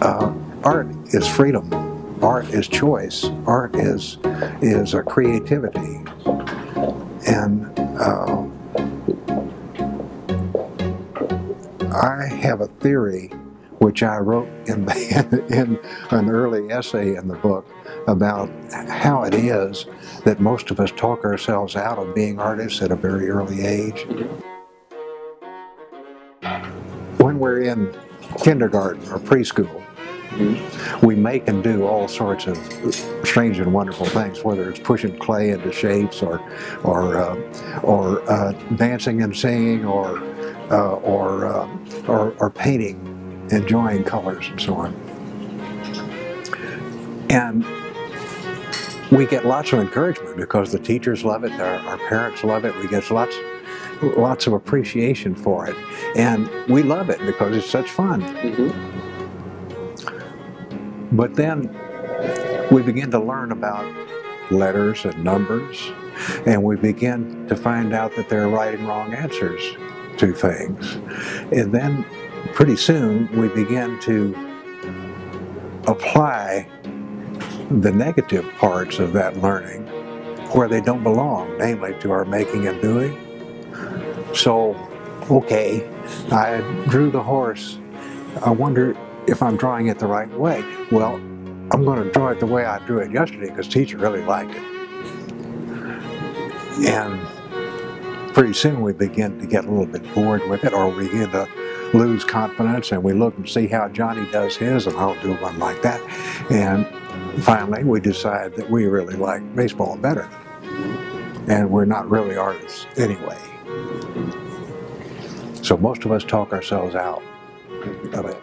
uh, art is freedom. Art is choice. Art is is a creativity, and uh, I have a theory, which I wrote in, in an early essay in the book about how it is that most of us talk ourselves out of being artists at a very early age. When we're in kindergarten or preschool, we make and do all sorts of strange and wonderful things, whether it's pushing clay into shapes or, or, uh, or uh, dancing and singing or, uh, or, uh, or, or painting, enjoying colors and so on. And we get lots of encouragement because the teachers love it, our, our parents love it, we get lots lots of appreciation for it. And we love it because it's such fun. Mm-hmm. But then we begin to learn about letters and numbers, and we begin to find out that they're right and wrong answers to things. And then pretty soon we begin to apply the negative parts of that learning where they don't belong, namely to our making and doing. So, okay, I drew the horse. I wonder if I'm drawing it the right way. Well, I'm going to draw it the way I drew it yesterday because teacher really liked it. And pretty soon we begin to get a little bit bored with it or we begin to lose confidence and we look and see how Johnny does his and I'll do one like that. And finally we decide that we really like baseball better. And we're not really artists anyway. So most of us talk ourselves out of it.